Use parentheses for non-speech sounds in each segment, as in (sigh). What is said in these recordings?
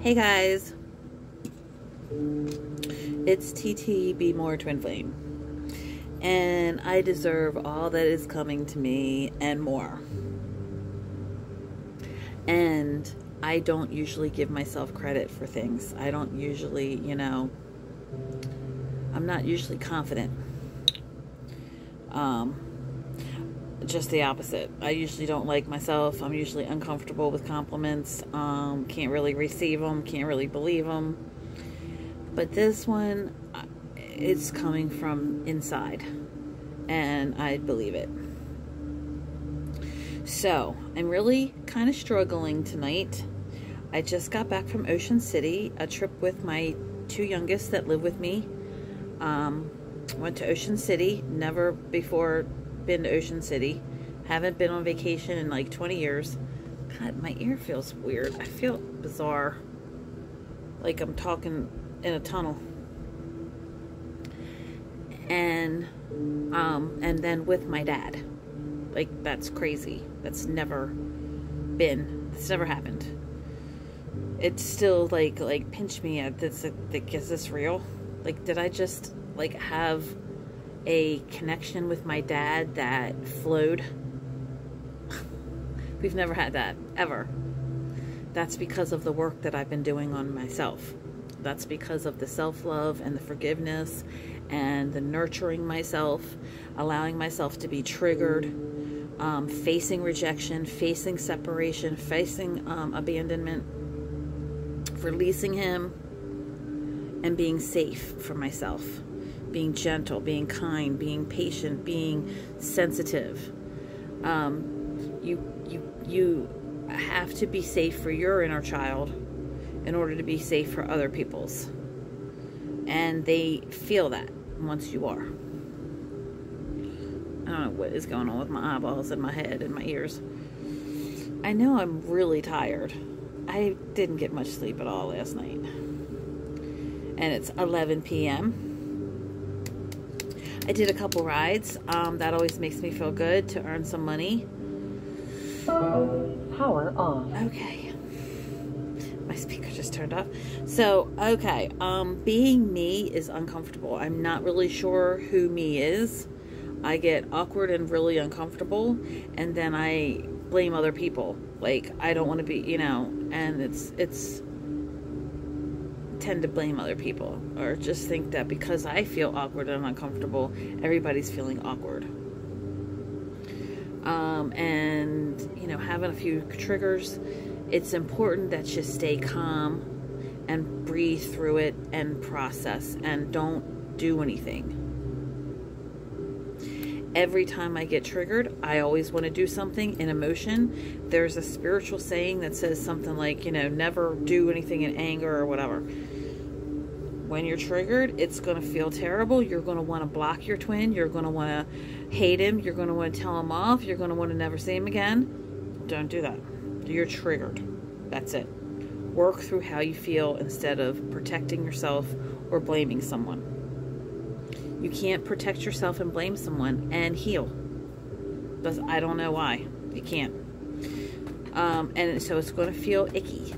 Hey guys, it's TT Be More Twin Flame, and I deserve all that is coming to me and more. And I don't usually give myself credit for things. I don't usually, you know, I'm not usually confident. Um, just the opposite. I usually don't like myself. I'm usually uncomfortable with compliments. Um, can't really receive them. Can't really believe them. But this one, it's coming from inside, and I believe it. So I'm really kind of struggling tonight. I just got back from Ocean City, a trip with my two youngest that live with me. Um, went to Ocean City. Never before been to Ocean City. Haven't been on vacation in like 20 years. God, my ear feels weird. I feel bizarre. Like I'm talking in a tunnel. And um and then with my dad. Like that's crazy. That's never been. It's never happened. It's still like like pinch me at this like is this real? Like did I just like have a connection with my dad that flowed. (laughs) We've never had that, ever. That's because of the work that I've been doing on myself. That's because of the self love and the forgiveness and the nurturing myself, allowing myself to be triggered, um, facing rejection, facing separation, facing um, abandonment, releasing him, and being safe for myself being gentle, being kind, being patient, being sensitive. Um, you you you have to be safe for your inner child in order to be safe for other people's, and they feel that once you are. I don't know what is going on with my eyeballs and my head and my ears. I know I'm really tired. I didn't get much sleep at all last night. And it's 11 p.m. I did a couple rides. Um, that always makes me feel good to earn some money. Power on. Okay. My speaker just turned off. So, okay. Um, being me is uncomfortable. I'm not really sure who me is. I get awkward and really uncomfortable, and then I blame other people. Like I don't want to be, you know, and it's it's tend to blame other people or just think that because I feel awkward and uncomfortable, everybody's feeling awkward. Um, and, you know, having a few triggers, it's important that you stay calm and breathe through it and process and don't do anything. Every time I get triggered, I always want to do something in emotion. There's a spiritual saying that says something like, you know, never do anything in anger or whatever when you're triggered, it's going to feel terrible. You're going to want to block your twin. You're going to want to hate him. You're going to want to tell him off. You're going to want to never see him again. Don't do that. You're triggered. That's it. Work through how you feel instead of protecting yourself or blaming someone. You can't protect yourself and blame someone and heal. But I don't know why. You can't. Um, and so it's going to feel icky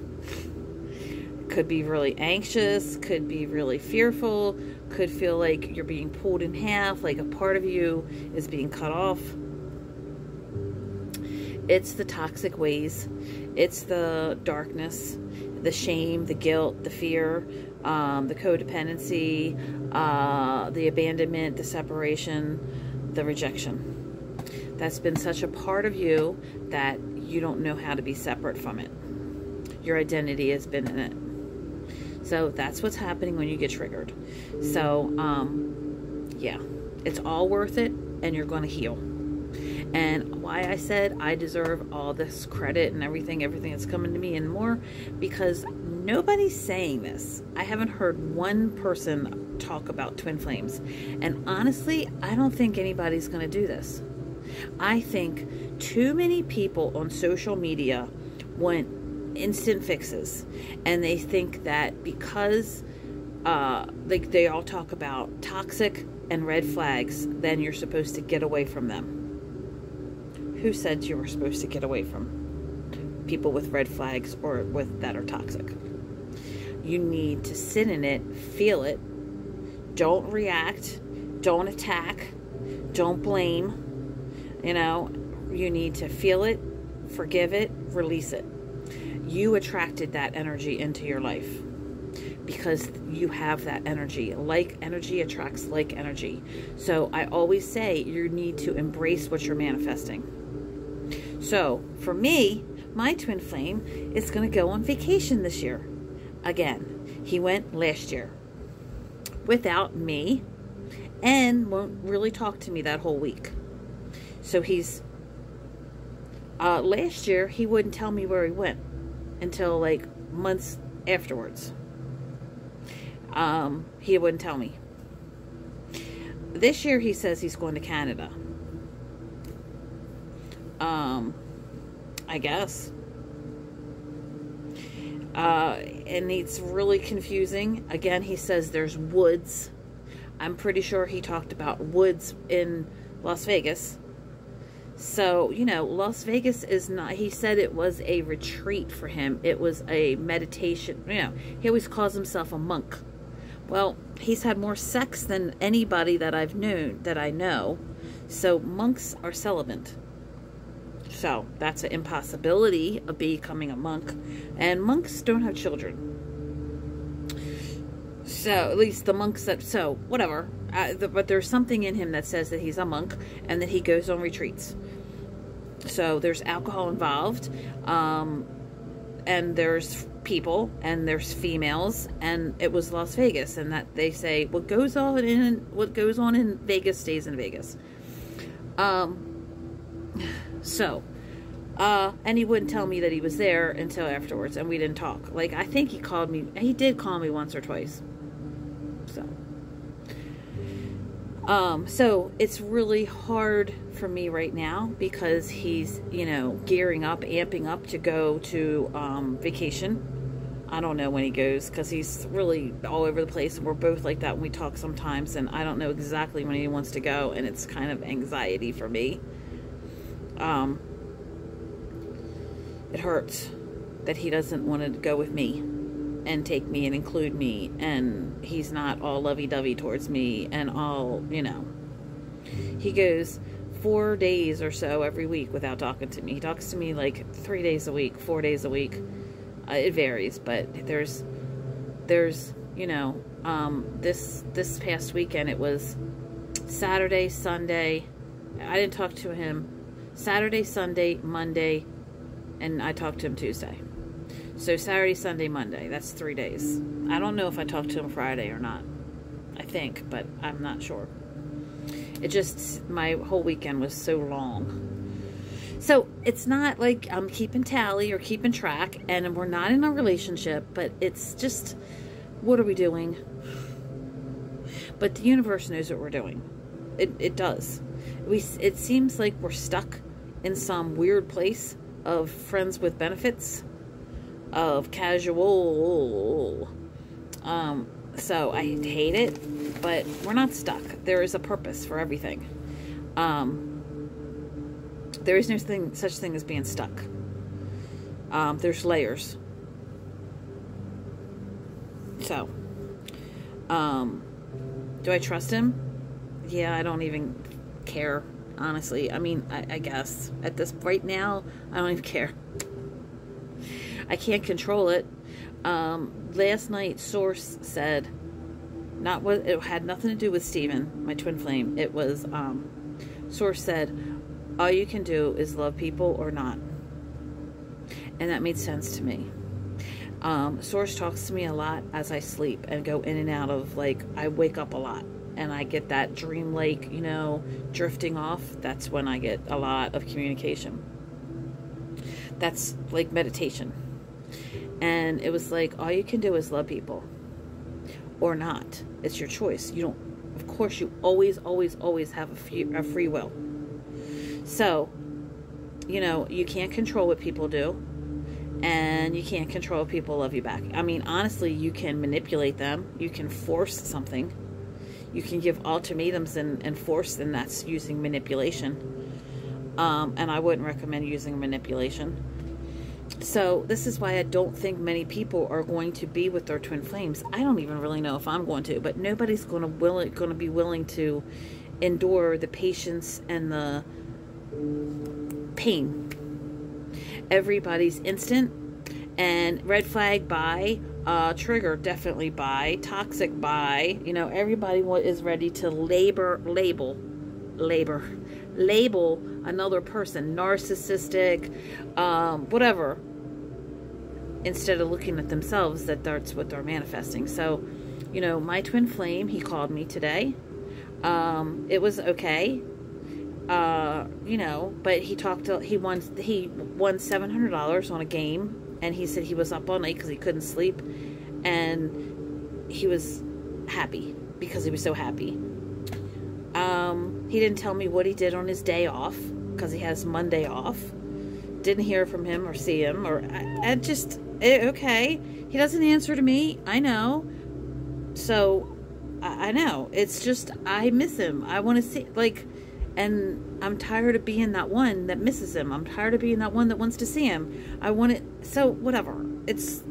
could be really anxious, could be really fearful, could feel like you're being pulled in half, like a part of you is being cut off. It's the toxic ways, it's the darkness, the shame, the guilt, the fear, um, the codependency, uh, the abandonment, the separation, the rejection. That's been such a part of you that you don't know how to be separate from it. Your identity has been in it. So that's what's happening when you get triggered. So, um, yeah, it's all worth it, and you're going to heal. And why I said I deserve all this credit and everything, everything that's coming to me and more, because nobody's saying this. I haven't heard one person talk about twin flames. And honestly, I don't think anybody's going to do this. I think too many people on social media want instant fixes and they think that because uh, like they all talk about toxic and red flags then you're supposed to get away from them who said you were supposed to get away from people with red flags or with that are toxic You need to sit in it, feel it. Don't react. Don't attack. Don't blame. You know, you need to feel it, forgive it, release it. You attracted that energy into your life because you have that energy. Like energy attracts like energy. So I always say you need to embrace what you're manifesting. So for me, my twin flame is going to go on vacation this year. Again, he went last year without me and won't really talk to me that whole week. So he's uh, last year he wouldn't tell me where he went until like months afterwards. Um, he wouldn't tell me. This year he says he's going to Canada. Um, I guess. Uh, and it's really confusing. Again, he says there's woods. I'm pretty sure he talked about woods in Las Vegas. So, you know, Las Vegas is not, he said it was a retreat for him. It was a meditation. You know, he always calls himself a monk. Well, he's had more sex than anybody that I've known, that I know. So monks are celibate. So that's an impossibility of becoming a monk. And monks don't have children. So at least the monks that, so whatever. Uh, the, but there's something in him that says that he's a monk and that he goes on retreats. So there's alcohol involved. Um, and there's people and there's females and it was Las Vegas and that they say what goes on in what goes on in Vegas stays in Vegas. Um (sighs) so uh and he wouldn't tell me that he was there until afterwards and we didn't talk. Like I think he called me he did call me once or twice. So um so it's really hard for me right now because he's, you know, gearing up, amping up to go to um, vacation. I don't know when he goes because he's really all over the place. And we're both like that when we talk sometimes. And I don't know exactly when he wants to go. And it's kind of anxiety for me. Um, it hurts that he doesn't want to go with me and take me and include me. And he's not all lovey dovey towards me and all, you know. He goes, four days or so every week without talking to me. He talks to me like three days a week, four days a week. Uh, it varies, but there's, there's, you know, um, this this past weekend it was Saturday, Sunday. I didn't talk to him Saturday, Sunday, Monday, and I talked to him Tuesday. So Saturday, Sunday, Monday. That's three days. I don't know if I talked to him Friday or not. I think, but I'm not sure it just, my whole weekend was so long. So it's not like I'm keeping tally or keeping track, and we're not in a relationship, but it's just, what are we doing? But the universe knows what we're doing. It, it does. We, it seems like we're stuck in some weird place of friends with benefits, of casual. Um, so I hate it, but we're not stuck. There is a purpose for everything. Um, there is no thing, such thing as being stuck. Um, there's layers. So, um, do I trust him? Yeah, I don't even care, honestly. I mean, I, I guess at this right now, I don't even care. I can't control it. Um, last night, Source said, not what it had nothing to do with Steven, my twin flame. It was, um, Source said, all you can do is love people or not. And that made sense to me. Um, Source talks to me a lot as I sleep and go in and out of, like, I wake up a lot and I get that dream like, you know, drifting off. That's when I get a lot of communication. That's like meditation and it was like, all you can do is love people or not. It's your choice. You don't, of course, you always, always, always have a free, a free will. So, you know, you can't control what people do and you can't control people love you back. I mean, honestly, you can manipulate them. You can force something. You can give ultimatums and, and force, and that's using manipulation. Um, and I wouldn't recommend using manipulation So this is why I don't think many people are going to be with their twin flames. I don't even really know if I'm going to, but nobody's going to will going to be willing to endure the patience and the pain. Everybody's instant and red flag by uh, trigger definitely by toxic by you know everybody is ready to labor label labor label another person narcissistic um, whatever instead of looking at themselves that that's what they're manifesting. So you know my twin flame he called me today. Um, it was okay. Uh, you know but he talked to, he won he won $700 on a game and he said he was up all night because he couldn't sleep and he was happy because he was so happy um, he didn't tell me what he did on his day off because he has monday off didn't hear from him or see him or I, I just it, okay, he doesn't answer to me. I know. So I, I know. It's just I miss him. I want to see like and I'm tired of being that one that misses him. I'm tired of being that one that wants to see him. I want it so whatever. It's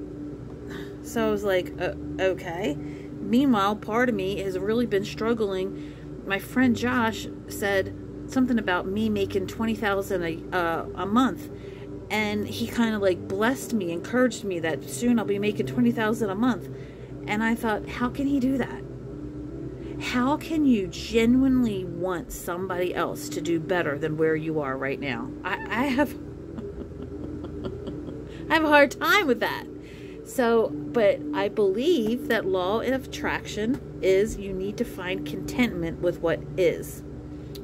so I was like, uh, okay. Meanwhile, part of me has really been struggling. My friend Josh said something about me making twenty thousand a uh, a month, and he kind of like blessed me, encouraged me that soon I'll be making 20,000 a month. And I thought, how can he do that? How can you genuinely want somebody else to do better than where you are right now? I, I have (laughs) I have a hard time with that. So, but I believe that law of attraction is you need to find contentment with what is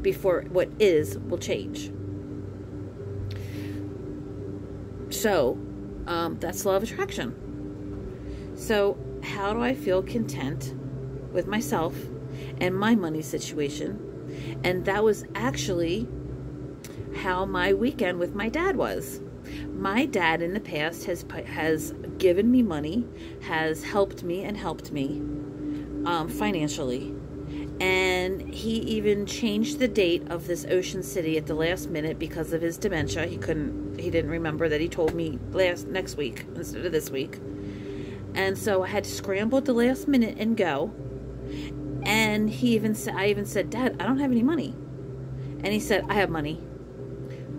before what is will change. So, um, that's law of attraction. So, how do I feel content with myself and my money situation? And that was actually how my weekend with my dad was. My dad in the past has has given me money, has helped me and helped me um, financially and he even changed the date of this ocean city at the last minute because of his dementia he couldn't he didn't remember that he told me last next week instead of this week and so i had to scramble at the last minute and go and he even said i even said dad i don't have any money and he said i have money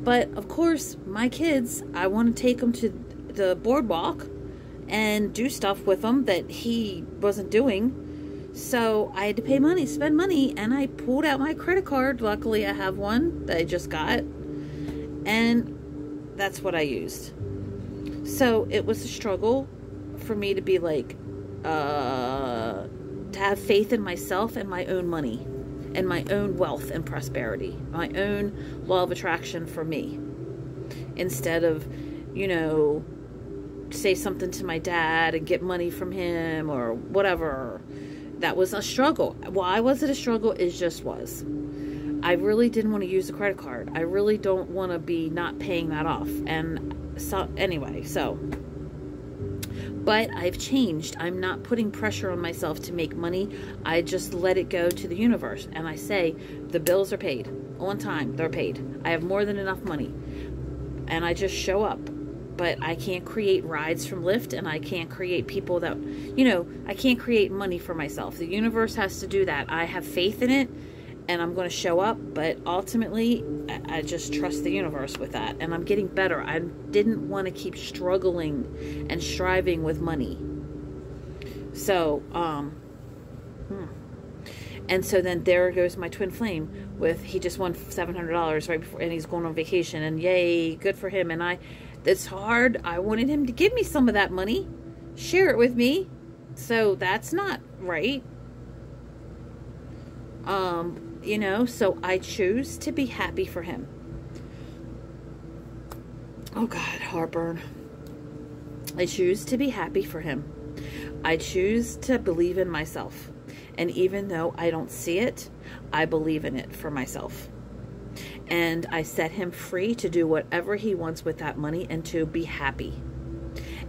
but of course my kids i want to take them to the boardwalk and do stuff with them that he wasn't doing so I had to pay money, spend money, and I pulled out my credit card. Luckily, I have one that I just got, and that's what I used. So it was a struggle for me to be like, uh, to have faith in myself and my own money and my own wealth and prosperity, my own law of attraction for me. Instead of, you know, say something to my dad and get money from him or whatever that was a struggle. Why was it a struggle? It just was. I really didn't want to use a credit card. I really don't want to be not paying that off. And so, anyway, so. But I've changed. I'm not putting pressure on myself to make money. I just let it go to the universe. And I say, the bills are paid on time. They're paid. I have more than enough money. And I just show up but I can't create rides from Lyft and I can't create people that, you know, I can't create money for myself. The universe has to do that. I have faith in it and I'm going to show up, but ultimately, I just trust the universe with that. And I'm getting better. I didn't want to keep struggling and striving with money. So, um, hmm. And so then there goes my twin flame with he just won seven hundred dollars right before, and he's going on vacation, and yay, good for him. And I, it's hard. I wanted him to give me some of that money, share it with me. So that's not right. Um, you know, so I choose to be happy for him. Oh God, heartburn. I choose to be happy for him. I choose to believe in myself. And even though I don't see it, I believe in it for myself and I set him free to do whatever he wants with that money and to be happy.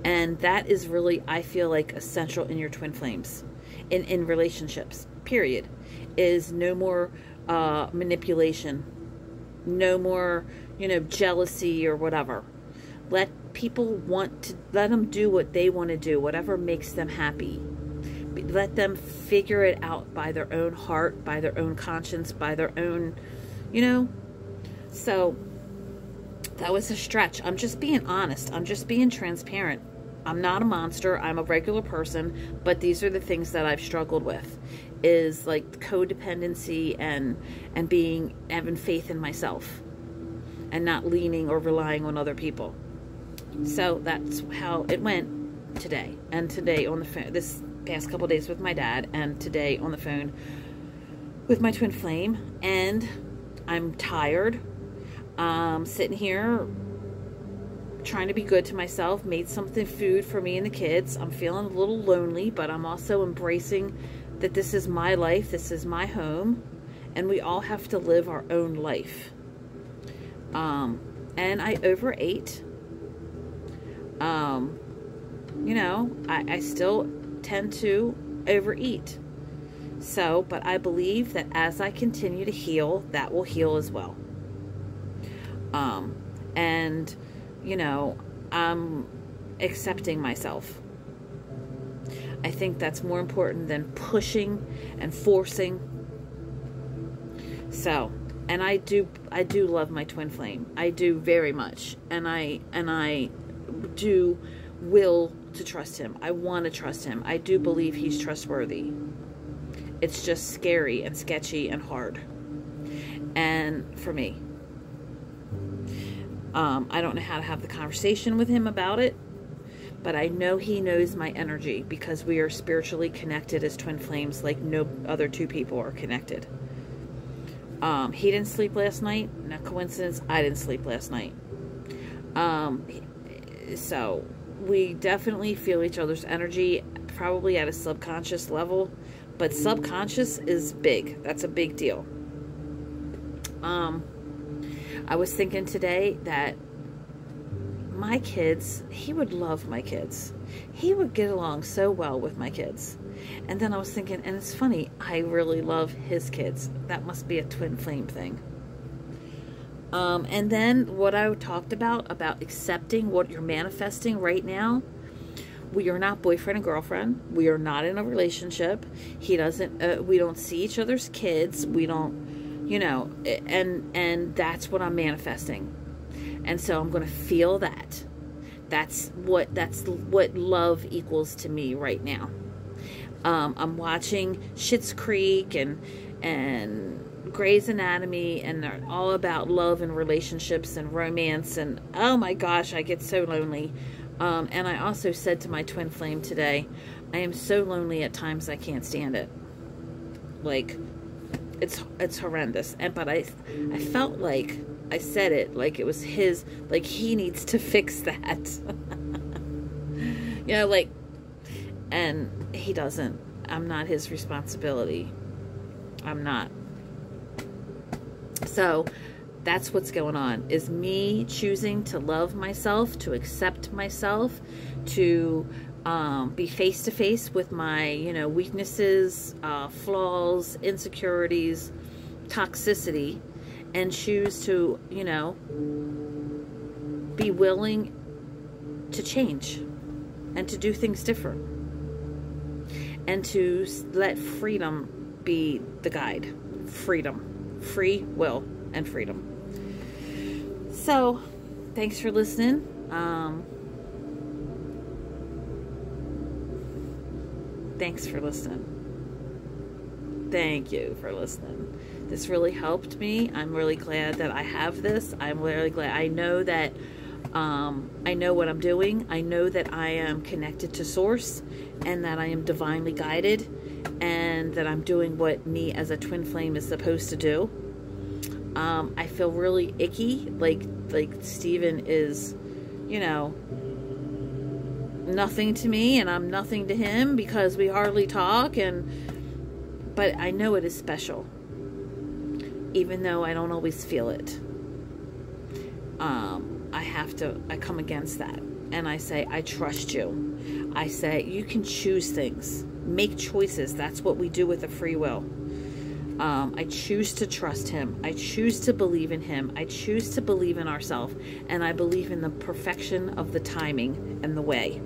And that is really, I feel like, essential in your twin flames, in, in relationships, period, is no more uh, manipulation, no more, you know, jealousy or whatever. Let people want to let them do what they want to do, whatever makes them happy. Let them figure it out by their own heart, by their own conscience, by their own, you know. So that was a stretch. I'm just being honest. I'm just being transparent. I'm not a monster. I'm a regular person, but these are the things that I've struggled with is like codependency and and being having faith in myself and not leaning or relying on other people. So that's how it went today. And today on the phone this past couple days with my dad and today on the phone with my twin flame and I'm tired. Um sitting here trying to be good to myself, made something food for me and the kids. I'm feeling a little lonely, but I'm also embracing that this is my life, this is my home, and we all have to live our own life. Um, and I overate. Um, you know, I, I still tend to overeat. So, but I believe that as I continue to heal, that will heal as well. Um, and, you know, I'm accepting myself. I think that's more important than pushing and forcing. So, and I do I do love my twin flame. I do very much. And I and I do will to trust him. I want to trust him. I do believe he's trustworthy. It's just scary and sketchy and hard. And for me, um, I don't know how to have the conversation with him about it but I know he knows my energy because we are spiritually connected as twin flames like no other two people are connected. Um, he didn't sleep last night. No coincidence. I didn't sleep last night. Um, so we definitely feel each other's energy, probably at a subconscious level, but subconscious is big. That's a big deal. Um, I was thinking today that my kids, he would love my kids. He would get along so well with my kids. And then I was thinking, and it's funny, I really love his kids. That must be a twin flame thing. Um, and then what I talked about, about accepting what you're manifesting right now. We are not boyfriend and girlfriend. We are not in a relationship. He doesn't, uh, we don't see each other's kids. We don't, you know, and, and that's what I'm manifesting and so I'm going to feel that. That's what that's what love equals to me right now. Um, I'm watching Schitt's Creek and and Grey's Anatomy, and they're all about love and relationships and romance. And oh my gosh, I get so lonely. Um, and I also said to my twin flame today, I am so lonely at times I can't stand it. Like it's it's horrendous. And but I I felt like I said it like it was his, like he needs to (laughs) fix that. (laughs) you know, like, and he doesn't. I'm not his responsibility. I'm not. So that's what's going on is me choosing to love myself, to accept myself, to um, be face to face with my, you know, weaknesses, uh, flaws, insecurities, toxicity, and choose to, you know, be willing to change and to do things different and to let freedom be the guide. Freedom, free will, and freedom. So, thanks for listening. Um, thanks for listening. Thank you for listening. This really helped me. I'm really glad that I have this. I'm really glad. I know that um, I know what I'm doing. I know that I am connected to Source and that I am divinely guided and that I'm doing what me as a twin flame is supposed to do. Um, I feel really icky, like like Steven is, you know, nothing to me and I'm nothing to him because we hardly talk and but I know it is special even though I don't always feel it. Um, I have to, I come against that. And I say, I trust you. I say, you can choose things, make choices. That's what we do with a free will. Um, I choose to trust Him. I choose to believe in Him. I choose to believe in ourselves. And I believe in the perfection of the timing and the way.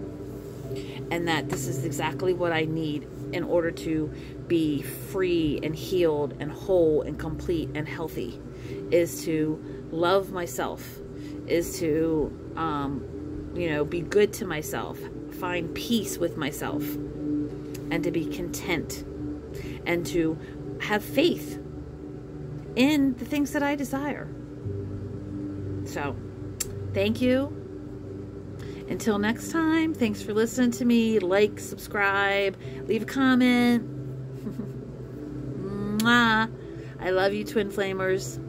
And that this is exactly what I need in order to be free and healed and whole and complete and healthy is to love myself, is to, um, you know, be good to myself, find peace with myself, and to be content, and to have faith in the things that I desire. So, thank you. Until next time, thanks for listening to me. Like, subscribe, leave a comment. (laughs) Mwah. I love you, Twin Flamers.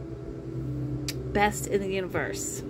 Best in the universe.